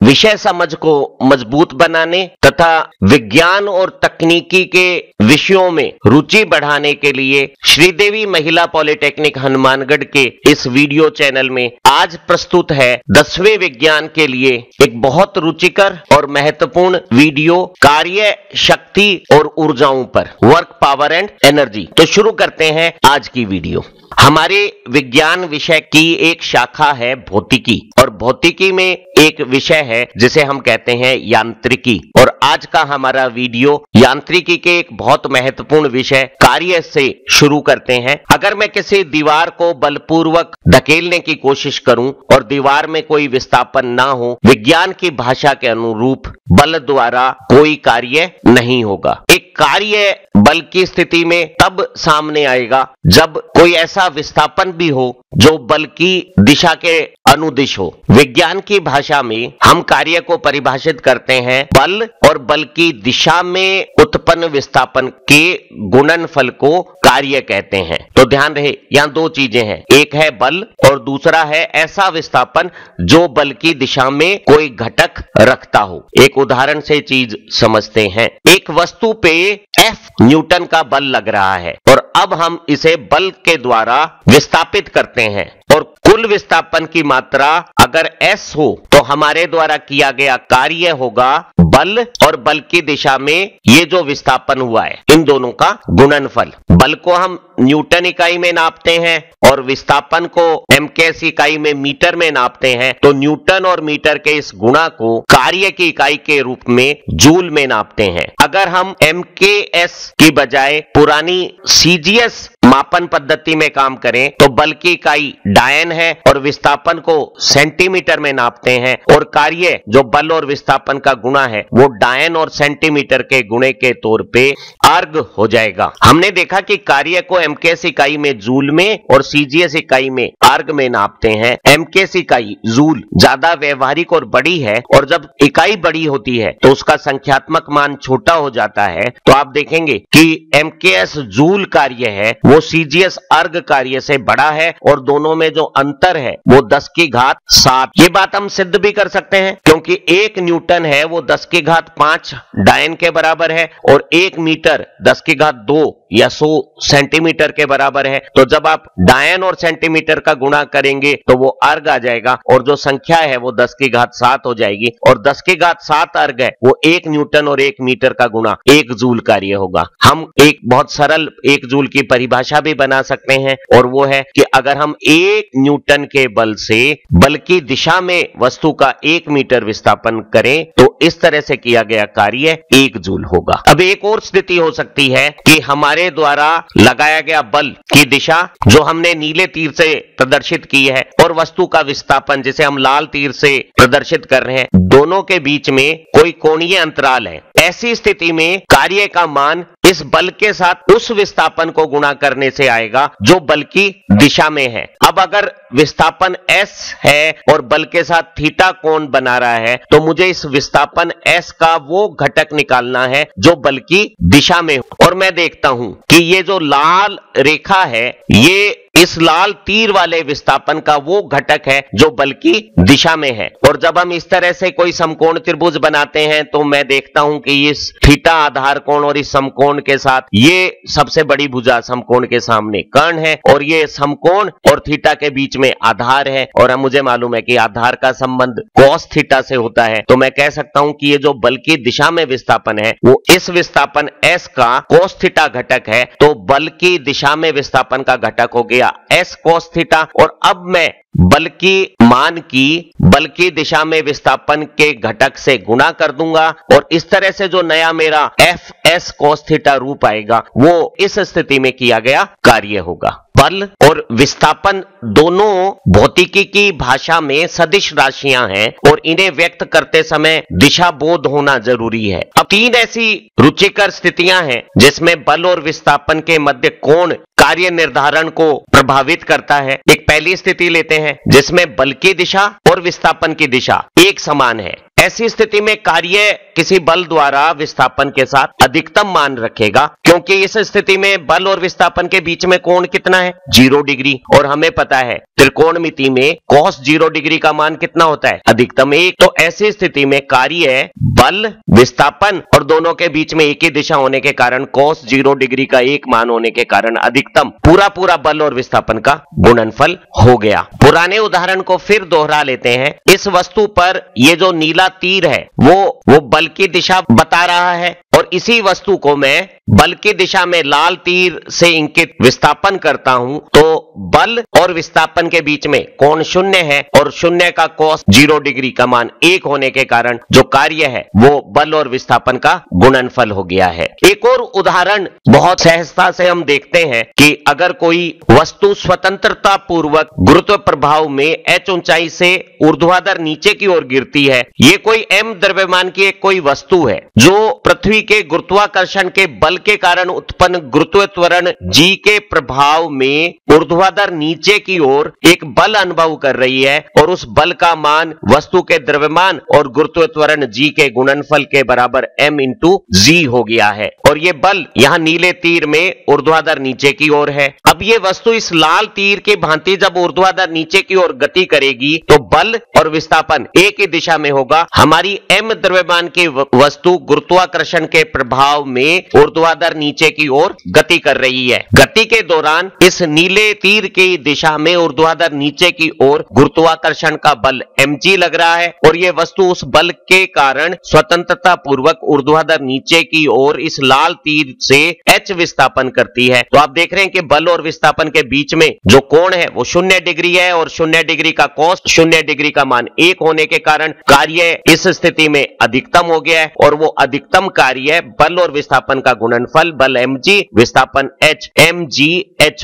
विषय समझ को मज़बूत बनाने तथा विज्ञान और तकनीकी के विषयों में रुचि बढ़ाने के लिए श्रीदेवी महिला पॉलिटेक्निक हनुमानगढ़ के इस वीडियो चैनल में आज प्रस्तुत है दसवें विज्ञान के लिए एक बहुत रुचिकर और महत्वपूर्ण वीडियो कार्य शक्ति और ऊर्जाओं पर वर्क पावर एंड एनर्जी तो शुरू करते हैं आज की वीडियो। हमारे विज्ञान विषय की एक शाखा है भौतिकी। भौतिकी में एक विषय है, जिसे हम कहते हैं यांत्रिकी। और आज का हमारा वीडियो यांत्रिकी के एक बहुत महत्वपूर्ण विषय कार्य से शुरू करते हैं। अगर मैं किसी दीवार को बलपूर्वक धकेलने की कोशिश करूँ और दीवार में कोई विस्थापन ना हो, विज्ञान की भाषा के अनुरूप बल द्वारा कोई कार्य नहीं होगा। कार्य बल की स्थिति में तब सामने आएगा, जब कोई ऐसा विस्थापन भी हो जो बल की दिशा के अनुदिश हो। विज्ञान की भाषा में हम कार्य को परिभाषित करते हैं बल और बल की दिशा में उत्पन्न विस्थापन के गुणनफल को कार्य कहते हैं। तो ध्यान रहे, यहाँ दो चीज़ें हैं। एक है बल और दूसरा है ऐसा विस्थापन जो बल की दिशा में कोई घटक रखता हो। एक उदाहरण से चीज़ समझते हैं। एक वस्तु पे एफ़ न्यूटन का बल लग रहा है और अब हम इसे बल के द्वारा विस्थापित करते हैं और कुल विस्थापन की मात्रा अगर एस हो तो हमारे द्वारा किया गया कार्य होगा बल और बल की दिशा में ये जो विस्थापन हुआ है, इन दोनों का गुणनफल। बल को हम न्यूटन इकाई में नापते हैं और विस्थापन को एम इकाई में मीटर में नापते हैं तो न्यूटन और मीटर के इस गुणा को कार्य की इकाई के रूप में जूल में नापते हैं। अगर हम एम की बजाय पुरानी सीजीएस मापन पद्धति में काम करें तो बल की इकाई डायन है और विस्थापन को सेंटीमीटर में नापते हैं। और कार्य जो बल और विस्थापन का गुणा है, वो डायन और सेंटीमीटर के गुणे के तौर पे अर्ग हो जाएगा। हमने देखा कि कार्य को एमकेएस इकाई में जूल में और सीजीएस इकाई में अर्ग में नापते हैं। एमकेएस इकाई जूल ज़्यादा व्यवहारिक और बड़ी है और जब इकाई बड़ी होती है तो उसका संख्यात्मक मान छोटा हो जाता है। तो आप देखेंगे कि एमकेएस जूल कार्य है, वो सीजीएस अर्घ कार्य से बड़ा है और दोनों में जो अंतर है। वो दस की घात सात। ये बात हम सिद्ध भी कर सकते हैं, क्योंकि एक न्यूटन है, वो दस की घात पाँच डायन के बराबर है और एक मीटर दस की घात दो या सौ सेंटीमीटर के बराबर है। तो जब आप डायन और सेंटीमीटर का गुणा करेंगे तो वो अर्ग आ जाएगा और जो संख्या है, वो दस की घात सात हो जाएगी। और दस की घात सात अर्ग है, वो एक न्यूटन और एक मीटर का गुणा एक जूल कार्य होगा। हम एक बहुत सरल एक जूल की परिभाषा भी बना सकते हैं और वो है कि अगर हम एक न्यूटन के बल से बल की दिशा में वस्तु का एक मीटर विस्थापन करें तो इस तरह से किया गया कार्य एक जूल होगा। अब एक और स्थिति हो सकती है कि हमारे द्वारा लगाया गया बल की दिशा, जो हमने नीले तीर से प्रदर्शित की है, और वस्तु का विस्थापन, जिसे हम लाल तीर से प्रदर्शित कर रहे हैं, दोनों के बीच में कोई कोणीय अंतराल है। ऐसी स्थिति में कार्य का मान इस बल के साथ उस विस्थापन को गुणा करने से आएगा, जो बल की दिशा में है। अब अगर विस्थापन s है और बल के साथ थीटा कोण बना रहा है तो मुझे इस विस्थापन s का वो घटक निकालना है, जो बल की दिशा में हो। और मैं देखता हूँ कि ये जो लाल रेखा है, ये इस लाल तीर वाले विस्थापन का वो घटक है, जो बल की दिशा में है। और जब हम इस तरह से कोई समकोण त्रिभुज बनाते हैं तो मैं देखता हूँ कि इस थीटा आधार कोण और इस समकोण के साथ। ये सबसे बड़ी भुजा समकोण के सामने कर्ण है और ये समकोण और थीटा के बीच में आधार है। और मुझे मालूम है कि आधार का संबंध कॉस थीटा से होता है। तो मैं कह सकता हूँ कि ये जो बल की दिशा में विस्थापन है, वो इस विस्थापन एस का कॉस थीटा घटक है। तो बल की दिशा में विस्थापन का घटक हो गया एस कोस थीटा। और अब मैं बल की मान की बल की दिशा में विस्थापन के घटक से गुणा कर दूँगा और इस तरह से जो नया मेरा एफ़ एस कोस्थिटा थीटा रूप आएगा, वो इस स्थिति में किया गया कार्य होगा। बल और विस्थापन दोनों भौतिकी की भाषा में सदिश राशियाँ हैं और इन्हें व्यक्त करते समय दिशा बोध होना ज़रूरी है। अब तीन ऐसी रुचिकर स्थितियाँ हैं जिसमें बल और विस्थापन के मध्य कोण कार्य निर्धारण को प्रभावित करता है। एक पहली स्थिति लेते हैं जिसमें बल की दिशा और विस्थापन की दिशा एक समान है। ऐसी स्थिति में कार्य किसी बल द्वारा विस्थापन के साथ अधिकतम मान रखेगा, क्योंकि इस स्थिति में बल और विस्थापन के बीच में कोण कितना है? Zero degree. और हमें पता है, त्रिकोण मिति में कॉस ज़ीरो डिग्री का मान कितना होता है? अधिकतम एक। तो ऐसी स्थिति में कार्य बल, विस्थापन और दोनों के बीच में एक ही दिशा होने के कारण कॉस ज़ीरो डिग्री का एक मान होने के कारण अधिकतम पूरा पूरा बल और विस्थापन का गुणनफल हो गया। पुराने उदाहरण को फिर दोहरा लेते हैं। इस वस्तु पर ये जो नीला तीर है। वो वो बल की दिशा बता रहा है और इसी वस्तु को मैं बल की दिशा में लाल तीर से इंकित विस्थापन करता हूँ। तो बल और विस्थापन के बीच में कोण शून्य है और शून्य का कॉस ज़ीरो डिग्री का मान एक होने के कारण जो कार्य है, वो बल और विस्थापन का गुणनफल हो गया है। एक और उदाहरण बहुत सहजता से हम देखते हैं कि अगर कोई वस्तु स्वतंत्रता पूर्वक गुरुत्व प्रभाव में एच ऊंचाई से ऊर्ध्वाधर नीचे की ओर गिरती है ये कोई एम द्रव्यमान की एक कोई वस्तु है, जो पृथ्वी के गुरुत्वाकर्षण के बल के कारण उत्पन्न गुरुत्व त्वरण जी के प्रभाव में ऊर्ध्वाधर नीचे की ओर एक बल अनुभव कर रही है और उस बल का मान वस्तु के द्रव्यमान और गुरुत्व त्वरण जी के गुणनफल के बराबर एम इंटू जी हो गया है। और ये बल यहाँ नीले तीर में ऊर्ध्वाधर नीचे की ओर है। अब ये वस्तु इस लाल तीर के भांति जब ऊर्ध्वाधर नीचे की ओर गति करेगी तो बल और विस्थापन एक ही दिशा में होगा हमारी एम द्रव्यमान की वस्तु गुरुत्वाकर्षण के प्रभाव में ऊर्ध्वाधर नीचे की ओर गति कर रही है। गति के दौरान इस नीले तीर की दिशा में ऊर्ध्वाधर नीचे की ओर गुरुत्वाकर्षण का बल एम लग रहा है और यह वस्तु उस बल के कारण स्वतंत्रता पूर्वक ऊर्ध्वाधर नीचे की ओर इस लाल तीर से एच विस्थापन करती है। तो आप देख रहे हैं कि बल और विस्थापन के बीच में जो कोण है वो शून्य डिग्री है और शून्य डिग्री का कॉस्ट शून्य डिग्री का मान एक होने के कारण कार्य इस स्थिति में अधिकतम हो गया है और वो अधिकतम कार्य बल और विस्थापन का गुणनफल, बल एम विस्थापन एच एम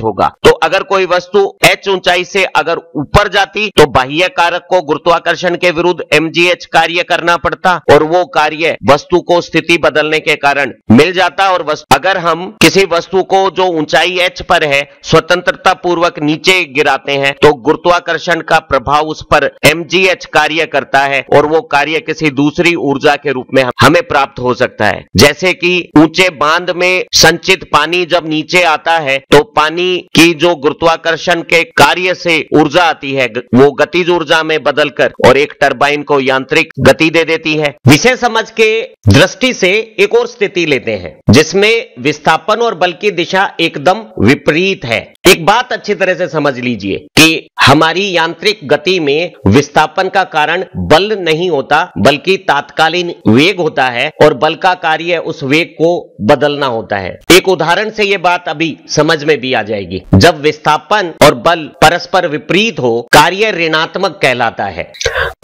होगा। तो अगर कोई वस्तु एच ऊंचाई से अगर ऊपर जाती तो बाह्य कारक को गुरुत्वाकर्षण के विरुद्ध एमजीएच कार्य करना पड़ता, और वो कार्य वस्तु को स्थिति बदलने के कारण मिल जाता, और अगर हम किसी वस्तु को जो ऊंचाई एच पर है स्वतंत्रता पूर्वक नीचे गिराते हैं तो गुरुत्वाकर्षण का प्रभाव उस पर एमजीएच कार्य करता है, और वो कार्य किसी दूसरी ऊर्जा के रूप में हमें प्राप्त हो सकता है। जैसे कि ऊँचे बाँध में संचित पानी जब नीचे आता है तो पानी की जो गुरुत्वाकर्षण के कार्य से ऊर्जा आती है वो गतिज ऊर्जा में बदलकर और एक टरबाइन को यांत्रिक गति दे देती है। विषय समझ के दृष्टि से एक और स्थिति लेते हैं, जिसमें विस्थापन और बल की दिशा एकदम विपरीत है। एक बात अच्छी तरह से समझ लीजिए कि हमारी यांत्रिक गति में विस्थापन का कारण बल नहीं होता, बल्कि तात्कालीन वेग होता है और बल का कार्य उस वेग को बदलना होता है। एक उदाहरण से यह बात अभी समझ में भी आ जाएगी। जब विस्थापन और बल परस्पर विपरीत हो कार्य ऋणात्मक कहलाता है।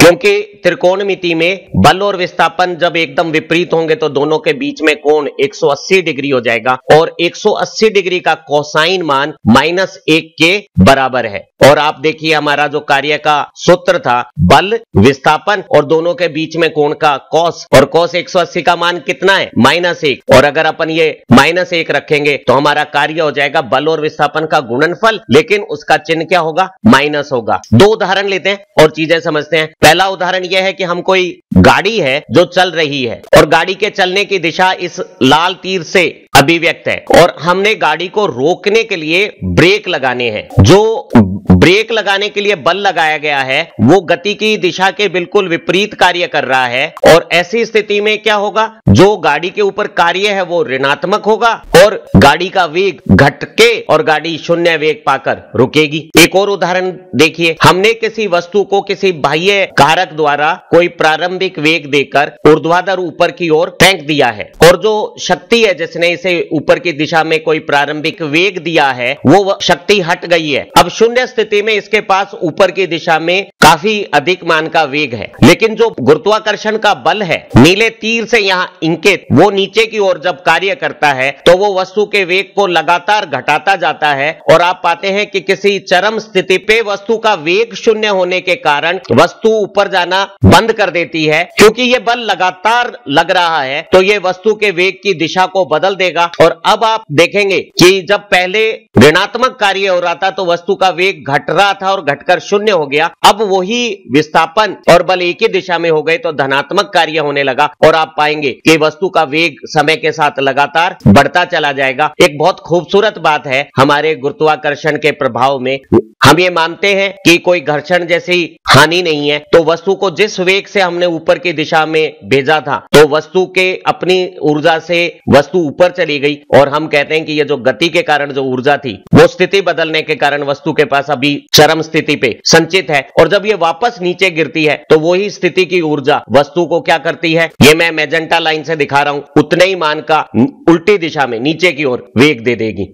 क्योंकि त्रिकोणमिति में बल और विस्थापन जब एकदम विपरीत होंगे तो दोनों के बीच में कोण 180 डिग्री हो जाएगा और 180 डिग्री का कोसाइन मान माइनस एक के बराबर है। और आप देखिए हमारा जो कार्य का सूत्र था, बल, विस्थापन और दोनों के बीच में कोण का कॉस और कॉस 180 का मान कितना है? माइनस एक। और अगर अपन ये माइनस एक रखेंगे तो हमारा कार्य हो जाएगा बल और विस्थापन का गुणनफल, लेकिन उसका चिन्ह क्या होगा? माइनस होगा। दो उदाहरण लेते हैं और चीज़ें समझते हैं। पहला उदाहरण यह है कि हम कोई गाड़ी है जो चल रही है और गाड़ी के चलने की दिशा इस लाल तीर से अभिव्यक्त है। और हमने गाड़ी को रोकने के लिए ब्रेक लगाने हैं। जो ब्रेक लगाने के लिए बल लगाया गया है, वो गति की दिशा के बिल्कुल विपरीत कार्य कर रहा है। और ऐसी स्थिति में क्या होगा? जो गाड़ी के ऊपर कार्य है, वो ऋणात्मक होगा और गाड़ी का वेग घटके और गाड़ी शून्य वेग पाकर रुकेगी। एक और उदाहरण देखिए। हमने किसी वस्तु को किसी बाह्य कारक द्वारा कोई प्रारंभिक वेग देकर ऊर्ध्वाधर ऊपर की ओर फेंक दिया है। और जो शक्ति है, जिसने इसे ऊपर की दिशा में कोई प्रारंभिक वेग दिया है, वो शक्ति हट गई है। अब शून्य स्थिति स्थिति में इसके पास ऊपर की दिशा में काफ़ी अधिक मान का वेग है। लेकिन जो गुरुत्वाकर्षण का बल है, नीले तीर से यहाँ इंकित, वो नीचे की ओर जब कार्य करता है तो वो वस्तु के वेग को लगातार घटाता जाता है। और आप पाते हैं कि किसी चरम स्थिति पे वस्तु का वेग शून्य होने के कारण वस्तु ऊपर जाना बंद कर देती है। क्योंकि ये बल लगातार लग रहा है तो ये वस्तु के वेग की दिशा को बदल देगा। और अब आप देखेंगे कि जब पहले ऋणात्मक कार्य हो रहा था तो वस्तु का वेग वेग घट रहा था और घटकर शून्य हो गया। अब वही विस्थापन और बल एक ही दिशा में हो गए तो धनात्मक कार्य होने लगा और आप पाएँगे कि वस्तु का वेग समय के साथ लगातार बढ़ता चला जाएगा। एक बहुत खूबसूरत बात है, हमारे गुरुत्वाकर्षण के प्रभाव में हम ये मानते हैं कि कोई घर्षण जैसी हानि नहीं है। तो वस्तु को जिस वेग से हमने ऊपर की दिशा में भेजा था तो वस्तु के अपनी ऊर्जा से वस्तु ऊपर चली गई। और हम कहते हैं कि ये जो गति के कारण जो ऊर्जा थी, वो स्थिति बदलने के कारण वस्तु के पास अभी चरम स्थिति पे संचित है। और जब ये वापस नीचे गिरती है तो वही स्थिति की ऊर्जा वस्तु को क्या करती है? ये मैं मेजेंटा लाइन से दिखा रहा हूँ। उतने ही मान का उल्टी दिशा में नीचे की ओर वेग दे देगी।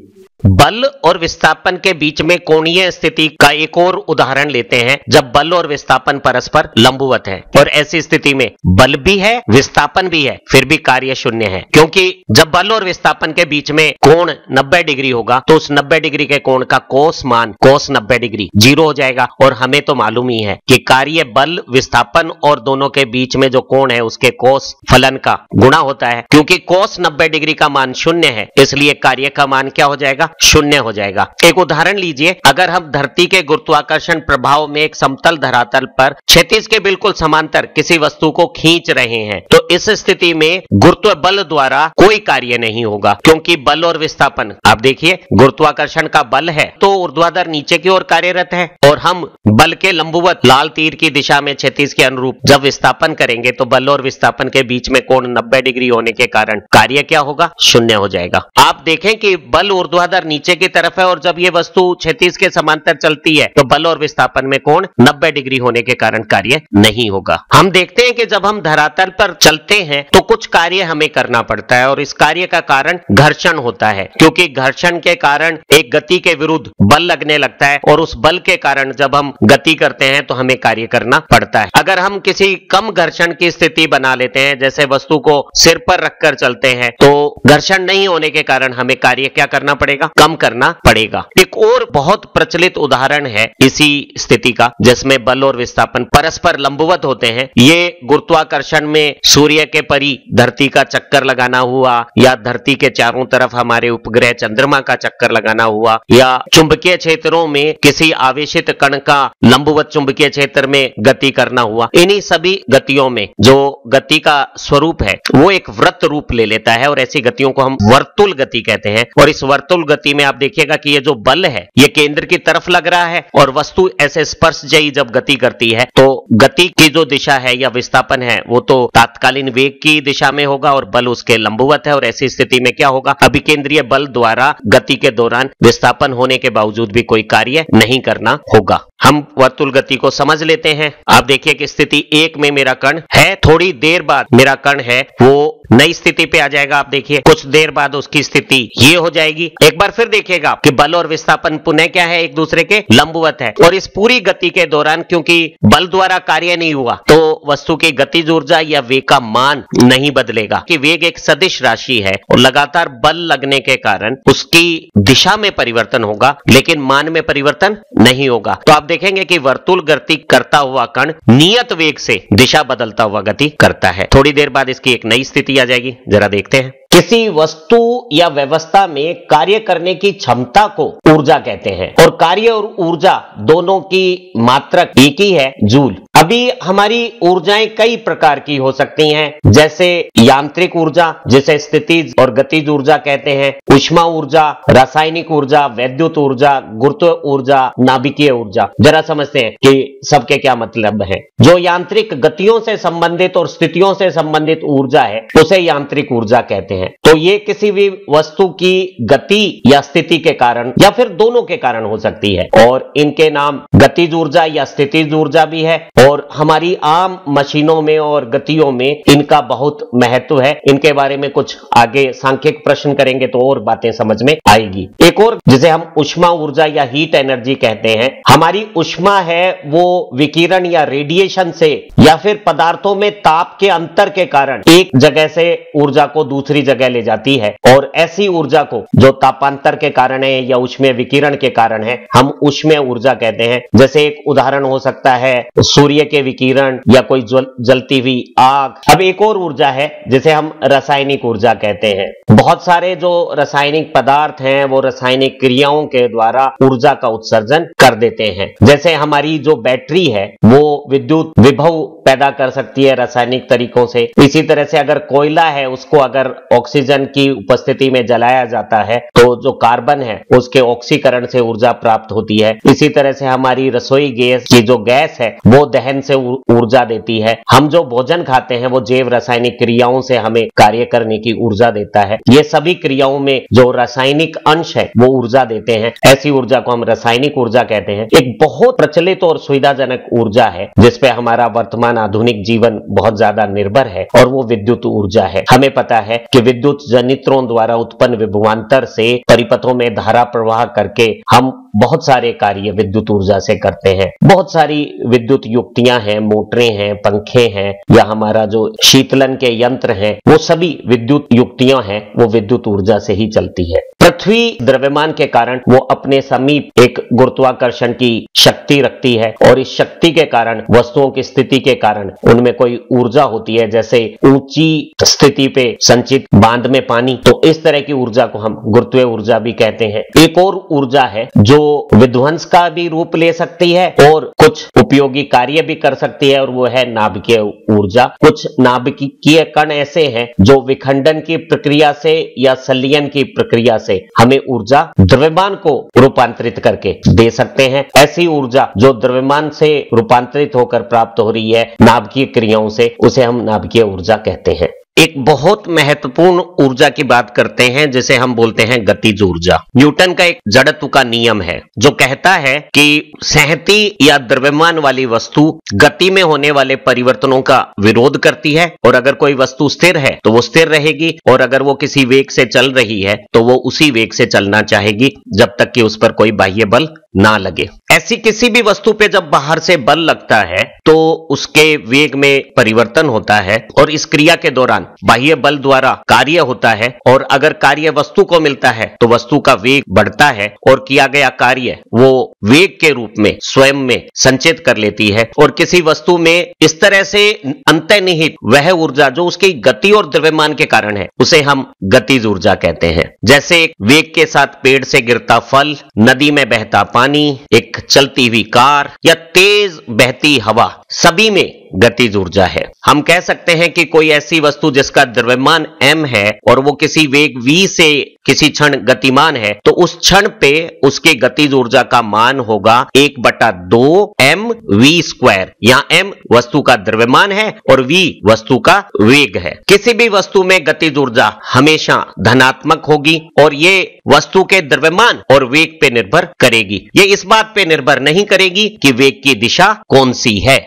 बल और विस्थापन के बीच में कोणीय स्थिति का एक और उदाहरण लेते हैं, जब बल और विस्थापन परस्पर लंबवत है। और ऐसी स्थिति में बल भी है, विस्थापन भी है, फिर भी कार्य शून्य है। क्योंकि जब बल और विस्थापन के बीच में कोण 90 डिग्री होगा तो उस 90 डिग्री के कोण का कोस मान कोस 90 डिग्री ज़ीरो हो जाएगा। और हमें तो मालूम ही है कि कार्य बल, विस्थापन और दोनों के बीच में जो कोण है, उसके कोस फलन का गुणा होता है। क्योंकि कोस नब्बे डिग्री का मान शून्य है, इसलिए कार्य का मान क्या हो जाएगा? शून्य हो जाएगा। एक उदाहरण लीजिए, अगर हम धरती के गुरुत्वाकर्षण प्रभाव में एक समतल धरातल पर क्षतिज के बिल्कुल समांतर किसी वस्तु को खींच रहे हैं तो इस स्थिति में गुरुत्व बल द्वारा कोई कार्य नहीं होगा, क्योंकि बल और विस्थापन, आप देखिए, गुरुत्वाकर्षण का बल है तो ऊर्ध्वाधर नीचे की ओर कार्यरत है, और हम बल के लंबुवत लाल तीर की दिशा में क्षतिज के अनुरूप जब विस्थापन करेंगे तो बल और विस्थापन के बीच में कोण 90 डिग्री होने के कारण कार्य क्या होगा? शून्य हो जाएगा। आप देखें कि बल ऊर्ध्वाधर ऊर्ध्वाधर नीचे की तरफ़ है और जब ये वस्तु क्षतिज के समांतर चलती है तो बल और विस्थापन में कोण 90 डिग्री होने के कारण कार्य नहीं होगा। हम देखते हैं कि जब हम धरातल पर चलते हैं तो कुछ कार्य हमें करना पड़ता है और इस कार्य का कारण घर्षण होता है, क्योंकि घर्षण के कारण एक गति के विरुद्ध बल लगने लगता है और उस बल के कारण जब हम गति करते हैं तो हमें कार्य करना पड़ता है। अगर हम किसी कम घर्षण की स्थिति बना लेते हैं, जैसे वस्तु को सिर पर रखकर चलते हैं तो घर्षण नहीं होने के कारण हमें कार्य क्या करना पड़ेगा? कम करना पड़ेगा। एक और बहुत प्रचलित उदाहरण है इसी स्थिति का, जिसमें बल और विस्थापन परस्पर लंबवत होते हैं। ये गुरुत्वाकर्षण में सूर्य के परी धरती का चक्कर लगाना हुआ, या धरती के चारों तरफ़ हमारे उपग्रह चंद्रमा का चक्कर लगाना हुआ, या चुंबकीय क्षेत्रों में किसी आवेशित कण का लंबवत चुंबकीय क्षेत्र में गति करना हुआ। इन्हीं सभी गतियों में जो गति का स्वरूप है, वो एक व्रत रूप ले लेता है, और ऐसी गतियों को हम वर्तुल गति कहते हैं। और इस वर्तुल गति गति में आप देखिएगा कि ये जो बल है, ये केंद्र की तरफ़ लग रहा है और वस्तु ऐसे स्पर्श जयी जब गति करती है तो गति की जो दिशा है या विस्थापन है, वो तो तात्कालीन वेग की दिशा में होगा और बल उसके लंबुवत है और ऐसी स्थिति में क्या होगा? अभिकेंद्रीय बल द्वारा गति के दौरान विस्थापन होने के बावजूद भी कोई कार्य नहीं करना होगा। हम वर्तुल गति को समझ लेते हैं। आप देखिए कि स्थिति एक में मेरा कण है, थोड़ी देर बाद मेरा कण है, वो नई स्थिति पे आ जाएगा। आप देखिए, कुछ देर बाद उसकी स्थिति ये हो जाएगी। एक बार फिर देखिएगा कि बल और विस्थापन पुनः क्या है एक दूसरे के? लंबवत है। और इस पूरी गति के दौरान, क्योंकि बल द्वारा कार्य नहीं हुआ तो वस्तु की गतिज ऊर्जा या वेग का मान नहीं बदलेगा। कि वेग एक सदिश राशि है और लगातार बल लगने के कारण उसकी दिशा में परिवर्तन होगा, लेकिन मान में परिवर्तन नहीं होगा। तो आप देखेंगे कि वर्तुल गति करता हुआ कण नियत वेग से दिशा बदलता हुआ गति करता है। थोड़ी देर बाद इसकी एक नई स्थिति आ जाएगी। जरा देखते हैं। किसी वस्तु या व्यवस्था में कार्य करने की क्षमता को ऊर्जा कहते हैं और कार्य और ऊर्जा दोनों की मात्रक एक ही है, जूल। अभी हमारी ऊर्जाएँ कई प्रकार की हो सकती हैं, जैसे यांत्रिक ऊर्जा, जिसे स्थितिज और गतिज ऊर्जा कहते हैं उष्मा ऊर्जा, रासायनिक ऊर्जा, वैद्युत ऊर्जा, गुरुत्व ऊर्जा, नाभिकीय ऊर्जा। जरा समझते हैं कि सबके क्या मतलब है। जो यांत्रिक गतियों से संबंधित और स्थितियों से संबंधित ऊर्जा है, उसे यांत्रिक ऊर्जा कहते हैं। तो ये किसी भी वस्तु की गति या स्थिति के कारण, या फिर दोनों के कारण हो सकती है। और इनके नाम गतिज ऊर्जा या स्थितिज ऊर्जा भी है और हमारी आम मशीनों में और गतियों में इनका बहुत महत्व है। इनके बारे में कुछ आगे सांख्यिक प्रश्न करेंगे तो और बातें समझ में आएगी। एक और, जिसे हम उष्मा ऊर्जा या हीट एनर्जी कहते हैं, हमारी उष्मा है वो विकिरण या रेडिएशन से या फिर पदार्थों में ताप के अंतर के कारण एक जगह से ऊर्जा को दूसरी जगह ले जाती है और ऐसी ऊर्जा को जो तापांतर के कारण है या उष्मीय विकिरण के कारण है, हम उष्मीय ऊर्जा कहते हैं। जैसे एक उदाहरण हो सकता है, सूर्य के विकिरण या कोई जल, जलती हुई आग। अब एक और ऊर्जा है जिसे हम रासायनिक ऊर्जा कहते हैं। बहुत सारे जो रासायनिक पदार्थ हैं वो रासायनिक क्रियाओं के द्वारा ऊर्जा का उत्सर्जन कर देते हैं। जैसे हमारी जो बैटरी है वो विद्युत विभव पैदा कर सकती है रासायनिक तरीकों से। इसी तरह से अगर कोयला है उसको अगर ऑक्सीजन की उपस्थिति में जलाया जाता है तो जो कार्बन है उसके ऑक्सीकरण से ऊर्जा प्राप्त होती है। इसी तरह से हमारी रसोई गैस की जो गैस है वो दहन से ऊर्जा देती है। हम जो भोजन खाते हैं, वो जैव रासायनिक क्रियाओं से हमें कार्य करने की ऊर्जा देता है। ये सभी क्रियाओं में जो रासायनिक अंश है, वो ऊर्जा देते हैं। ऐसी ऊर्जा को हम रासायनिक ऊर्जा कहते हैं। एक बहुत प्रचलित और सुविधाजनक ऊर्जा है जिसपे हमारा वर्तमान आधुनिक जीवन बहुत ज़्यादा निर्भर है और वो विद्युत ऊर्जा है। हमें पता है कि विद्युत जनित्रों द्वारा उत्पन्न विभवांतर से परिपथों में धारा प्रवाह करके हम बहुत सारे कार्य विद्युत ऊर्जा से करते हैं। बहुत सारी विद्युत युक्तियाँ हैं, मोटरें हैं, पंखे हैं, या हमारा जो शीतलन के यंत्र हैं, वो सभी विद्युत युक्तियाँ हैं, वो विद्युत ऊर्जा से ही चलती है। पृथ्वी द्रव्यमान के कारण वो अपने समीप एक गुरुत्वाकर्षण की शक्ति रखती है, और इस शक्ति के कारण, वस्तुओं की स्थिति के कारण उनमें कोई ऊर्जा होती है, जैसे ऊँची स्थिति पे संचित बाँध में पानी। तो इस तरह की ऊर्जा को हम गुरुत्व ऊर्जा भी कहते हैं। एक और ऊर्जा है, जो विध्वंस का भी रूप ले सकती है और कुछ उपयोगी कार्य भी कर सकती है और वो है नाभिकीय ऊर्जा। कुछ नाभिकीय कण ऐसे हैं जो विखंडन की प्रक्रिया से या संलियन की प्रक्रिया से हमें ऊर्जा द्रव्यमान को रूपांतरित करके दे सकते हैं। ऐसी ऊर्जा जो द्रव्यमान से रूपांतरित होकर प्राप्त हो रही है, नाभिकीय क्रियाओं से, उसे हम नाभिकीय ऊर्जा कहते हैं। एक बहुत महत्वपूर्ण ऊर्जा की बात करते हैं, जिसे हम बोलते हैं गतिज ऊर्जा। न्यूटन का एक जड़त्व का नियम है, जो कहता है कि सहती या द्रव्यमान वाली वस्तु गति में होने वाले परिवर्तनों का विरोध करती है, और अगर कोई वस्तु स्थिर है तो वो स्थिर रहेगी, और अगर वो किसी वेग से चल रही है तो वो उसी वेग से चलना चाहेगी, जब तक कि उस पर कोई बाह्य बल ना लगे। ऐसी किसी भी वस्तु पे जब बाहर से बल लगता है तो उसके वेग में परिवर्तन होता है और इस क्रिया के दौरान बाह्य बल द्वारा कार्य होता है और अगर कार्य वस्तु को मिलता है तो वस्तु का वेग बढ़ता है और किया गया कार्य वो वेग के रूप में, स्वयं में संचित कर लेती है और किसी वस्तु में इस तरह से अंतनिहित वह ऊर्जा जो उसकी गति और द्रव्यमान के कारण है, उसे हम गतिज ऊर्जा कहते हैं। जैसे वेग के साथ पेड़ से गिरता फल, नदी में बहता पानी एक चलती हुई कार या तेज बहती हवा। सभी में गतिज ऊर्जा है। हम कह सकते हैं कि कोई ऐसी वस्तु जिसका द्रव्यमान m है और वो किसी वेग v से किसी क्षण गतिमान है तो उस क्षण पे उसके गतिज ऊर्जा का मान होगा एक बटा दो एम वी स्क्वायर या m वस्तु का द्रव्यमान है और v वस्तु का वेग है। किसी भी वस्तु में गतिज ऊर्जा हमेशा धनात्मक होगी और ये वस्तु के द्रव्यमान और वेग पे निर्भर करेगी। ये इस बात पे निर्भर नहीं करेगी कि वेग की दिशा कौन सी है।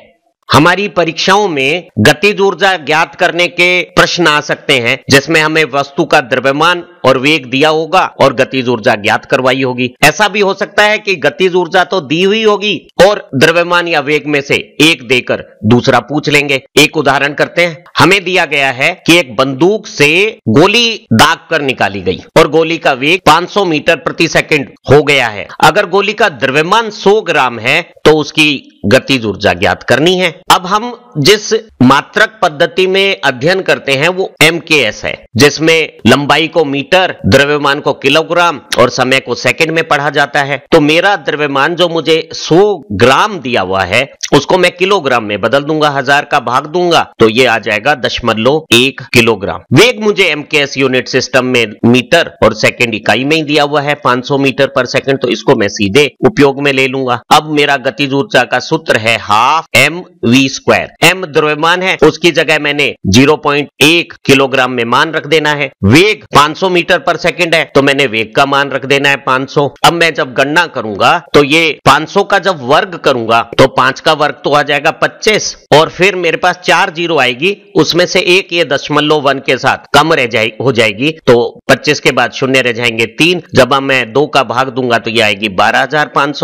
हमारी परीक्षाओं में गतिज ऊर्जा ज्ञात करने के प्रश्न आ सकते हैं, जिसमें हमें वस्तु का द्रव्यमान और वेग दिया होगा और गतिज ऊर्जा ज्ञात करवाई होगी। ऐसा भी हो सकता है कि गतिज ऊर्जा तो दी हुई होगी और द्रव्यमान या वेग में से एक देकर दूसरा पूछ लेंगे। एक उदाहरण करते हैं। हमें दिया गया है कि एक बंदूक से गोली दाग कर निकाली गई और गोली का वेग 500 मीटर प्रति सेकंड हो गया है। अगर गोली का द्रव्यमान 100 ग्राम है तो उसकी गतिज ऊर्जा ज्ञात करनी है। अब हम जिस मात्रक पद्धति में अध्ययन करते हैं, वो एम है, जिसमें लंबाई को मीटर, द्रव्यमान को किलोग्राम और समय को सेकंड में पढ़ा जाता है। तो मेरा द्रव्यमान जो मुझे 100 ग्राम दिया हुआ है, उसको मैं किलोग्राम में बदल दूँगा, हज़ार का भाग दूँगा तो ये आ जाएगा दशमलव एक किलोग्राम। वेग मुझे एम यूनिट सिस्टम में मीटर और सेकेंड इकाई में ही दिया हुआ है 500 मीटर पर सेकेंड तो इसको मैं सीधे उपयोग में ले लूँगा। अब मेरा गतिज ऊर्जा का सूत्र है half M V square M द्रव्यमान है, उसकी जगह मैंने 0.1 किलोग्राम में मान रख देना है। वेग 500 मीटर पर सेकंड है तो मैंने वेग का मान रख देना है 500 अब मैं जब गणना करूँगा तो ये 500 का जब वर्ग करूँगा तो पाँच का वर्ग तो आ जाएगा 25 और फिर मेरे पास चार ज़ीरो आएगी, उसमें से एक ये दशमलव वन के साथ कम रह जाए, हो जाएगी तो 25 के बाद शून्य रह जाएँगे तीन। जब मैं दो का भाग दूँगा तो ये आएगी बारह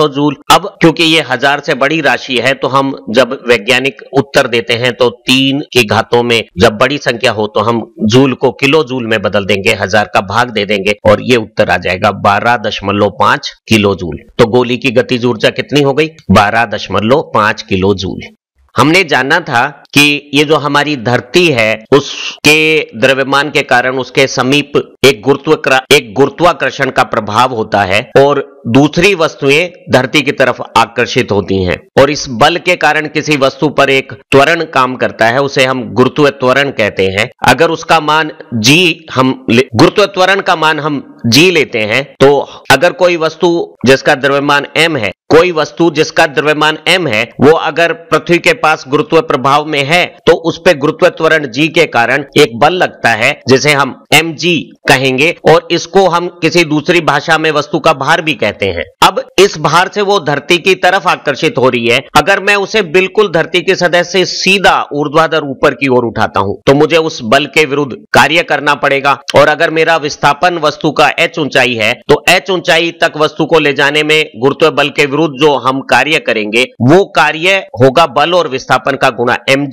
जूल। अब क्योंकि ये हज़ार से बड़ी राशि है तो हम जब वैज्ञानिक उत्तर देते हैं तो तीन के घातों में जब बड़ी संख्या हो तो हम जूल को किलो जूल में बदल देंगे, हज़ार का भाग दे देंगे और ये उत्तर आ जाएगा बारह दशमलव पाँच किलो जूल। तो गोली की गतिज ऊर्जा कितनी हो गई? बारह दशमलव पाँच किलो जूल। हमने जाना था कि ये जो हमारी धरती है, उसके द्रव्यमान के कारण उसके समीप एक गुरुत्व एक गुरुत्वाकर्षण का प्रभाव होता है और दूसरी वस्तुएँ धरती की तरफ़ आकर्षित होती हैं। और इस बल के कारण किसी वस्तु पर एक त्वरण काम करता है, उसे हम गुरुत्व त्वरण कहते हैं। अगर उसका मान जी हम गुरुत्व त्वरण का मान हम जी लेते हैं तो अगर कोई वस्तु जिसका द्रव्यमान एम है, कोई वस्तु जिसका द्रव्यमान एम है, वो अगर पृथ्वी के पास गुरुत्व प्रभाव में है तो उस पर गुरुत्व त्वरण g के कारण एक बल लगता है, जिसे हम mg कहेंगे, और इसको हम किसी दूसरी भाषा में वस्तु का भार भी कहते हैं। अब इस भार से वो धरती की तरफ़ आकर्षित हो रही है। अगर मैं उसे बिल्कुल धरती की सतह से सीधा ऊर्ध्वाधर ऊपर की ओर उठाता हूँ तो मुझे उस बल के विरुद्ध कार्य करना पड़ेगा। और अगर मेरा विस्थापन वस्तु का एच ऊंचाई है तो एच ऊंचाई तक वस्तु को ले जाने में गुरुत्व बल के विरुद्ध जो हम कार्य करेंगे, वो कार्य होगा बल और विस्थापन का गुणा एम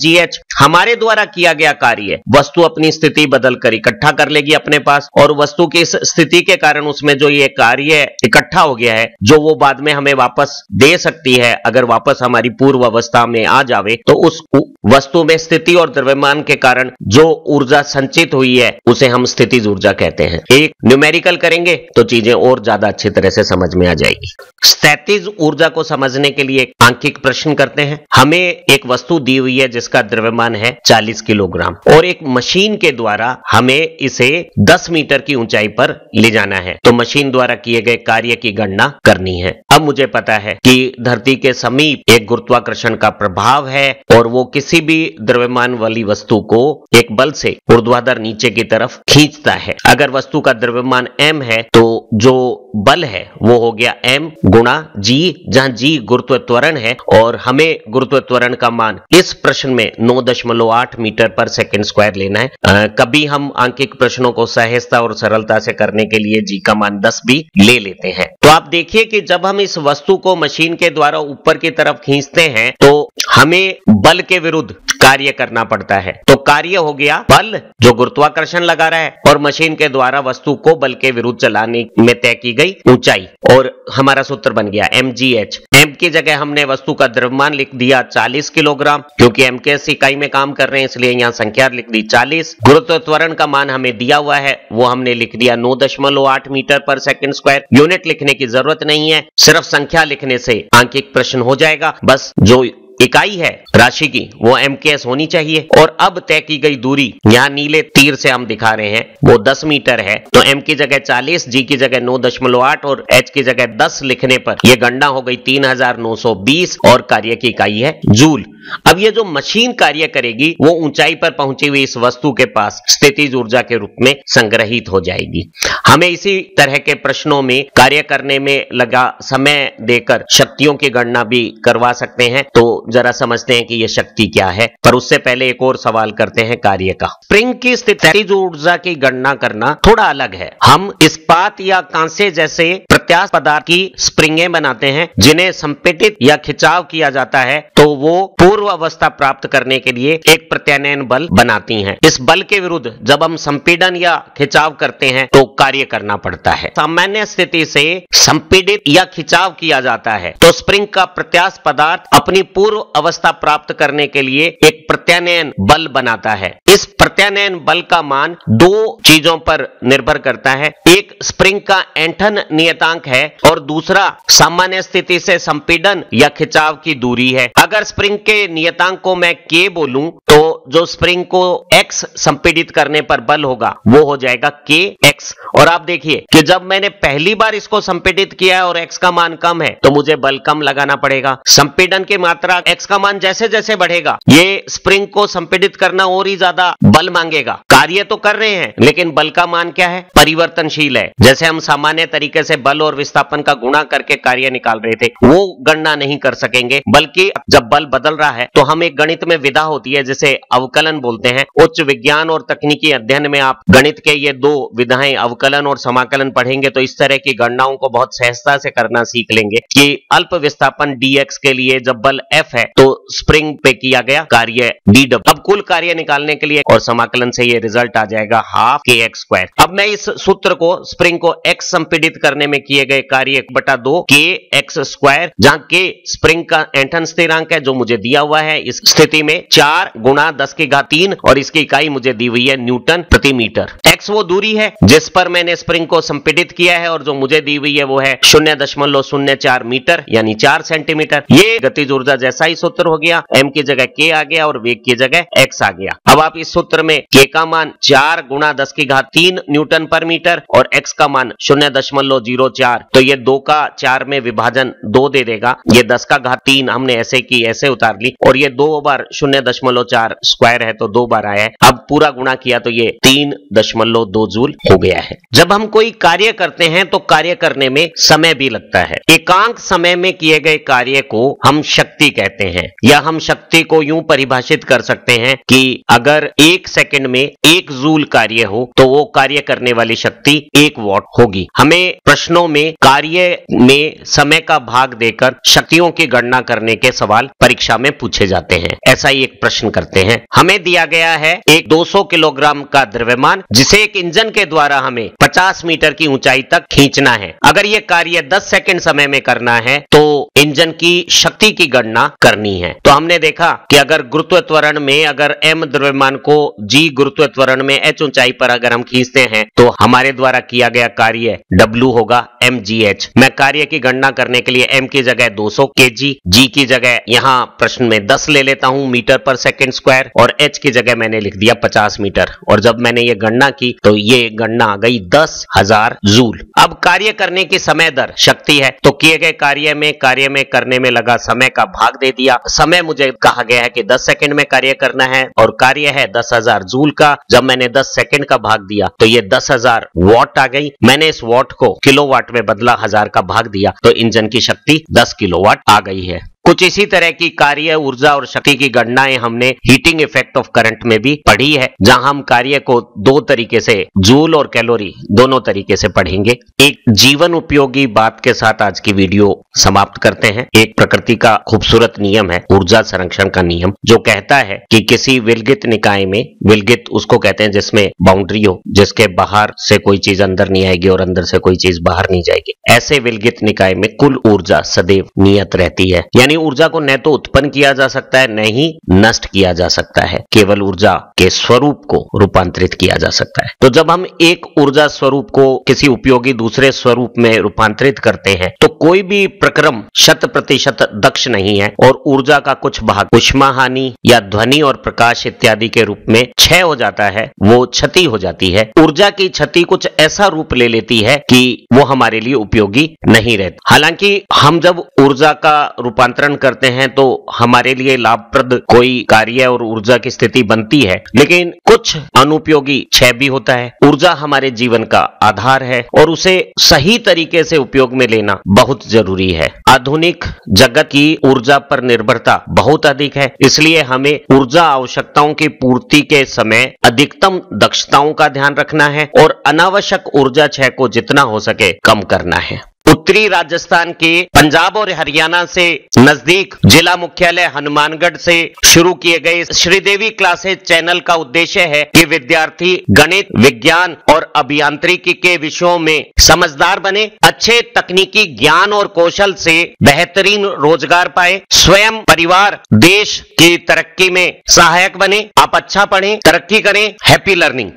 हमारे द्वारा किया गया कार्य। वस्तु अपनी स्थिति बदल कर इकट्ठा कर लेगी अपने पास, और वस्तु की इस स्थिति के कारण उसमें जो ये कार्य इकट्ठा हो गया है, जो वो बाद में हमें वापस दे सकती है, अगर वापस हमारी पूर्व अवस्था में आ जावे तो उस वस्तु में स्थिति और द्रव्यमान के कारण जो ऊर्जा संचित हुई है, उसे हम स्थिति ऊर्जा कहते हैं। एक न्यूमेरिकल करेंगे तो चीज़ें और ज़्यादा अच्छी तरह से समझ में आ जाएगी। स्थैतिज ऊर्जा को समझने के लिए आंकिक प्रश्न करते हैं। हमें एक वस्तु दी हुई है जिसका द्रव्यमान है 40 किलोग्राम। और एक मशीन के द्वारा हमें इसे 10 मीटर की ऊंचाई पर ले जाना है। तो मशीन द्वारा किए गए कार्य की गणना करनी है। अब मुझे पता है कि धरती के समीप एक गुरुत्वाकर्षण का प्रभाव है और वो किसी भी द्रव्यमान वाली वस्तु को एक बल से ऊर्ध्वाधर नीचे की तरफ़ खींचता है। अगर वस्तु का द्रव्यमान एम है तो जो बल है वो हो गया एम गुणा जी जहाँ जी गुरुत्व त्वरण है और हमें गुरुत्व त्वरण का मान इस प्रश्न में नौ दशमलव आठ मीटर पर सेकेंड स्क्वायर लेना है। आ, कभी हम आंकिक प्रश्नों को सहजता और सरलता से करने के लिए जी का मान दस भी ले लेते हैं। तो आप देखिए कि जब हम इस वस्तु को मशीन के द्वारा ऊपर की तरफ़ खींचते हैं तो हमें बल के विरुद्ध कार्य करना पड़ता है। तो कार्य हो गया बल, जो गुरुत्वाकर्षण लगा रहा है, और मशीन के द्वारा वस्तु को बल के विरुद्ध चलाने में तय की गई ऊंचाई। और हमारा सूत्र बन गया एम जी एच एम की जगह हमने वस्तु का द्रव्यमान लिख दिया 40 किलोग्राम, क्योंकि एम के एस इकाई में काम कर रहे हैं, इसलिए यहाँ संख्या लिख दी 40 गुरुत्व त्वरण का मान हमें दिया हुआ है, वो हमने लिख दिया नौ दशमलव आठ मीटर पर सेकंड स्क्वायर। यूनिट लिखने की ज़रूरत नहीं है, सिर्फ़ संख्या लिखने से आंकिक प्रश्न हो जाएगा। बस जो इकाई है, राशि की, वो एम होनी चाहिए। और अब तय की गई दूरी, यहाँ नीले तीर से हम दिखा रहे हैं, वो 10 मीटर है। तो एम की जगह 40 जी की जगह 9.8 और एच की जगह 10 लिखने पर यह गणना हो गई 3920 और कार्य की इकाई है जूल। अब ये जो मशीन कार्य करेगी, वो ऊंचाई पर पहुँची हुई इस वस्तु के पास स्थिति ऊर्जा के रूप में संग्रहित हो जाएगी। हमें इसी तरह के प्रश्नों में, कार्य करने में लगा समय देकर शक्तियों की गणना भी करवा सकते हैं। तो जरा समझते हैं कि यह शक्ति क्या है। पर उससे पहले एक और सवाल करते हैं कार्य का। स्प्रिंग की स्थिति ऊर्जा की गणना करना थोड़ा अलग है। हम इस्पात या कांसे जैसे प्रत्याश पदार्थ की स्प्रिंगे बनाते हैं, जिन्हें संपेटित या खिंचाव किया जाता है तो वो पूर्व अवस्था प्राप्त करने के लिए एक प्रत्यानयन बल बनाती हैं। इस बल के विरुद्ध जब हम संपीडन या खिंचाव करते हैं तो कार्य करना पड़ता है। सामान्य स्थिति से संपीडित या खिंचाव किया जाता है तो स्प्रिंग का प्रत्याश पदार्थ अपनी पूर्व अवस्था प्राप्त करने के लिए एक प्रत्यानयन बल बनाता है। इस प्रत्यानयन बल का मान दो चीज़ों पर निर्भर करता है। एक, स्प्रिंग का एंठन नियतांक है, और दूसरा, सामान्य स्थिति से संपीडन या खिंचाव की दूरी है। अगर स्प्रिंग के नियतांक को मैं के बोलूँ तो जो स्प्रिंग को एक्स संपीडित करने पर बल होगा, वो हो जाएगा के एक्स और आप देखिए कि जब मैंने पहली बार इसको संपीडित किया और एक्स का मान कम है तो मुझे बल कम लगाना पड़ेगा। संपीडन की मात्रा एक्स का मान जैसे जैसे बढ़ेगा, ये स्प्रिंग को संपीडित करना और ही ज़्यादा बल मांगेगा। कार्य तो कर रहे हैं, लेकिन बल का मान क्या है? परिवर्तनशील है। जैसे हम सामान्य तरीके से बल और विस्थापन का गुणा करके कार्य निकाल रहे थे, वो गणना नहीं कर सकेंगे, बल्कि जब बल बदल रहा है तो हम एक गणित में विधा होती है, जिसे अवकलन बोलते हैं। उच्च विज्ञान और तकनीकी अध्ययन में आप गणित के ये दो विधाएँ, अवकलन और समाकलन पढ़ेंगे तो इस तरह की गणनाओं को बहुत सहजता से करना सीख लेंगे कि अल्प विस्थापन dx के लिए जब बल F है तो स्प्रिंग पे किया गया कार्य dw अब कुल कार्य निकालने के लिए और समाकलन से ये रिज़ल्ट आ जाएगा हाफ़ के एक्स स्क्वायर अब मैं इस सूत्र को स्प्रिंग को x संपीडित करने में किए गए कार्य बटा दो के एक्स स्क्वायर जहाँ के स्प्रिंग का एंटन स्थिरांक है, जो मुझे दिया हुआ है इस स्थिति में चार गुणा दस की घात तीन और इसकी इकाई मुझे दी हुई है न्यूटन प्रति मीटर। एक्स वो दूरी है जिस पर मैंने स्प्रिंग को संपीडित किया है और जो मुझे दी हुई है वो है शून्य दशमलव शून्य चार मीटर, यानी चार सेंटीमीटर। ये गतिज ऊर्जा जैसा ही सूत्र हो गया। एम की जगह के आ गया और वेग की जगह एक्स आ गया। अब आप इस सूत्र में के का मान चार गुणा दस की घात तीन न्यूटन पर मीटर और एक्स का मान शून्य दशमलव ज़ीरो चार तो ये दो का चार में विभाजन दो दे देगा। ये दस का घात तीन हमने ऐसे की, ऐसे उतार ली और ये दो बार शून्य दशमलव चार स्क्वायर है तो दो बार आया है। अब पूरा गुणा किया तो ये तीन दशमलव दो जूल हो गया है। जब हम कोई कार्य करते हैं तो कार्य करने में समय भी लगता है। एकांक समय में किए गए कार्य को हम शक्ति कहते हैं, या हम शक्ति को यूँ परिभाषित कर सकते हैं कि अगर एक सेकंड में एक जूल कार्य हो तो वो कार्य करने वाली शक्ति एक वॉट होगी। हमें प्रश्नों में, कार्य में समय का भाग देकर शक्तियों की गणना करने के सवाल परीक्षा में पूछे जाते हैं। ऐसा ही एक प्रश्न करते हैं। हमें दिया गया है एक 200 किलोग्राम का द्रव्यमान, जिसे एक इंजन के द्वारा हमें 50 मीटर की ऊंचाई तक खींचना है। अगर ये कार्य 10 सेकंड समय में करना है तो इंजन की शक्ति की गणना करनी है। तो हमने देखा कि अगर गुरुत्व त्वरण में अगर एम द्रव्यमान को जी गुरुत्व त्वरण में एच ऊंचाई पर अगर हम खींचते हैं तो हमारे द्वारा किया गया कार्य डब्ल्यू होगा एम जी एच मैं कार्य की गणना करने के लिए एम की जगह 200 के जी जी की जगह यहाँ प्रश्न में 10 ले लेता हूँ मीटर पर सेकंड स्क्वायर, और एच की जगह मैंने लिख दिया 50 मीटर। और जब मैंने ये गणना की तो ये गणना आ गई दस हज़ार जूल। अब कार्य करने की समय दर, शक्ति है। तो किए गए कार्य में कार्य में करने में लगा, समय का भाग दे दिया। समय मुझे कहा गया है कि 10 सेकंड में कार्य करना है और कार्य है दस हज़ार जूल का, जब मैंने 10 सेकंड का भाग दिया तो ये दस हज़ार वॉट आ गई। मैंने इस वॉट को किलोवाट में बदला, हज़ार का भाग दिया तो इंजन की शक्ति 10 किलोवाट आ गई है। कुछ इसी तरह की कार्य, ऊर्जा और शक्ति की गणनाएँ हमने हीटिंग इफ़ेक्ट ऑफ़ करंट में भी पढ़ी है, जहाँ हम कार्य को दो तरीके से, जूल और कैलोरी दोनों तरीके से पढ़ेंगे। एक जीवन उपयोगी बात के साथ आज की वीडियो समाप्त करते हैं। एक प्रकृति का खूबसूरत नियम है, ऊर्जा संरक्षण का नियम, जो कहता है कि किसी विलगित निकाय में, विलगित उसको कहते हैं जिसमें बाउंड्री हो, जिसके बाहर से कोई चीज़ अंदर नहीं आएगी और अंदर से कोई चीज़ बाहर नहीं जाएगी। ऐसे विलगित निकाय में कुल ऊर्जा सदैव नियत रहती है। यानी ऊर्जा को न तो उत्पन्न किया जा सकता है, न ही नष्ट किया जा सकता है। केवल ऊर्जा के स्वरूप को रूपांतरित किया जा सकता है। तो जब हम एक ऊर्जा स्वरूप को किसी उपयोगी दूसरे स्वरूप में रूपांतरित करते हैं तो कोई भी प्रक्रम शत प्रतिशत दक्ष नहीं है और ऊर्जा का कुछ भाग उष्मा हानि या ध्वनि और प्रकाश इत्यादि के रूप में क्षय हो जाता है, वो क्षति हो जाती है। ऊर्जा की क्षति कुछ ऐसा रूप ले लेती है कि वो हमारे लिए उपयोगी नहीं रहती। हालाँकि हम जब ऊर्जा का रूपांतरण करते हैं तो हमारे लिए लाभप्रद कोई कार्य और ऊर्जा की स्थिति बनती है। लेकिन कुछ अनुपयोगी क्षय भी होता है। ऊर्जा हमारे जीवन का आधार है और उसे सही तरीके से उपयोग में लेना बहुत ज़रूरी है। आधुनिक जगत की ऊर्जा पर निर्भरता बहुत अधिक है, इसलिए हमें ऊर्जा आवश्यकताओं की पूर्ति के समय अधिकतम दक्षताओं का ध्यान रखना है और अनावश्यक ऊर्जा क्षय को जितना हो सके कम करना है। उत्तरी राजस्थान के पंजाब और हरियाणा से नज़दीक जिला मुख्यालय हनुमानगढ़ से शुरू किए गए श्रीदेवी क्लासेज चैनल का उद्देश्य है कि विद्यार्थी गणित, विज्ञान और अभियांत्रिकी के विषयों में समझदार बने, अच्छे तकनीकी ज्ञान और कौशल से बेहतरीन रोज़गार पाए, स्वयं परिवार, देश की तरक्की में सहायक बने, आप अच्छा पढ़ें, तरक्की करें, हैप्पी लर्निंग।